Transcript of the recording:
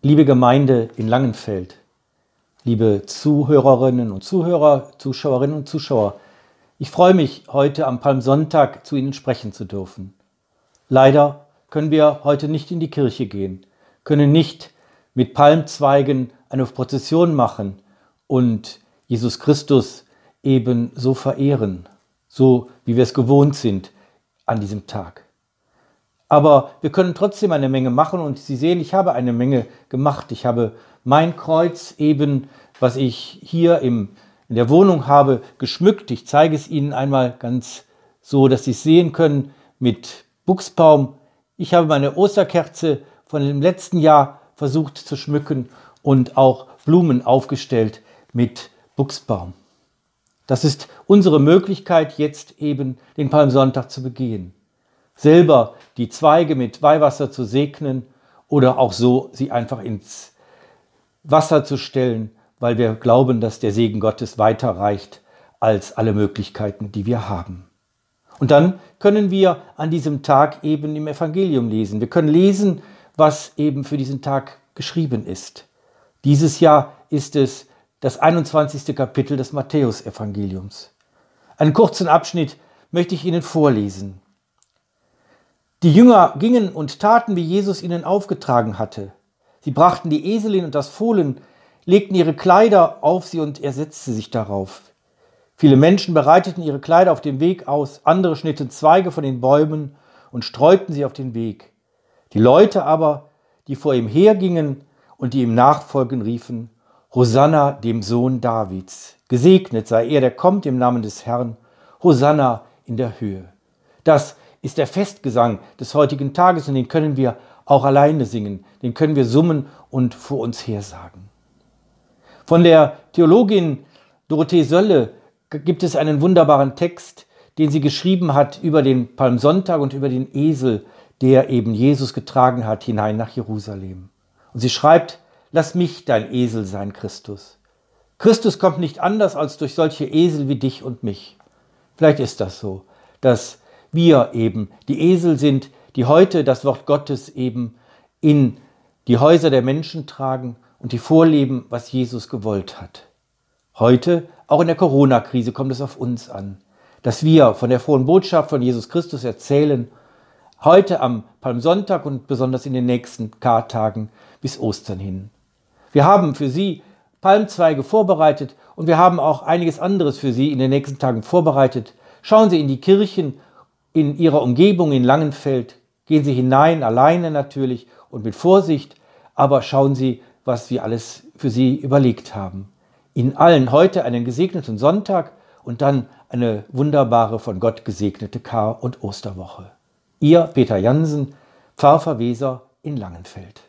Liebe Gemeinde in Langenfeld, liebe Zuhörerinnen und Zuhörer, Zuschauerinnen und Zuschauer, ich freue mich, heute am Palmsonntag zu Ihnen sprechen zu dürfen. Leider können wir heute nicht in die Kirche gehen, können nicht mit Palmzweigen eine Prozession machen und Jesus Christus eben so verehren, so wie wir es gewohnt sind an diesem Tag. Aber wir können trotzdem eine Menge machen und Sie sehen, ich habe eine Menge gemacht. Ich habe mein Kreuz eben, was ich hier im, in der Wohnung habe, geschmückt. Ich zeige es Ihnen einmal ganz so, dass Sie es sehen können mit Buchsbaum. Ich habe meine Osterkerze von dem letzten Jahr versucht zu schmücken und auch Blumen aufgestellt mit Buchsbaum. Das ist unsere Möglichkeit, jetzt eben den Palmsonntag zu begehen selber die Zweige mit Weihwasser zu segnen oder auch so sie einfach ins Wasser zu stellen, weil wir glauben, dass der Segen Gottes weiter reicht als alle Möglichkeiten, die wir haben. Und dann können wir an diesem Tag eben im Evangelium lesen. Wir können lesen, was eben für diesen Tag geschrieben ist. Dieses Jahr ist es das 21. Kapitel des Matthäusevangeliums. Einen kurzen Abschnitt möchte ich Ihnen vorlesen. Die Jünger gingen und taten, wie Jesus ihnen aufgetragen hatte. Sie brachten die Eselin und das Fohlen, legten ihre Kleider auf sie und er setzte sich darauf. Viele Menschen bereiteten ihre Kleider auf dem Weg aus, andere schnitten Zweige von den Bäumen und streuten sie auf den Weg. Die Leute aber, die vor ihm hergingen und die ihm nachfolgen, riefen, Hosanna dem Sohn Davids. Gesegnet sei er, der kommt im Namen des Herrn. Hosanna in der Höhe. Das ist der Festgesang des heutigen Tages und den können wir auch alleine singen, den können wir summen und vor uns her sagen. Von der Theologin Dorothee Sölle gibt es einen wunderbaren Text, den sie geschrieben hat über den Palmsonntag und über den Esel, der eben Jesus getragen hat hinein nach Jerusalem. Und sie schreibt, lass mich dein Esel sein, Christus. Christus kommt nicht anders als durch solche Esel wie dich und mich. Vielleicht ist das so, dass wir eben die Esel sind, die heute das Wort Gottes eben in die Häuser der Menschen tragen und die vorleben, was Jesus gewollt hat. Heute, auch in der Corona-Krise, kommt es auf uns an, dass wir von der frohen Botschaft von Jesus Christus erzählen, heute am Palmsonntag und besonders in den nächsten Kartagen bis Ostern hin. Wir haben für Sie Palmzweige vorbereitet und wir haben auch einiges anderes für Sie in den nächsten Tagen vorbereitet. Schauen Sie in die Kirchen in Ihrer Umgebung in Langenfeld. Gehen Sie hinein, alleine natürlich und mit Vorsicht, aber schauen Sie, was wir alles für Sie überlegt haben. Ihnen allen heute einen gesegneten Sonntag und dann eine wunderbare von Gott gesegnete Kar- und Osterwoche. Ihr Peter Jansen, Pfarrverweser in Langenfeld.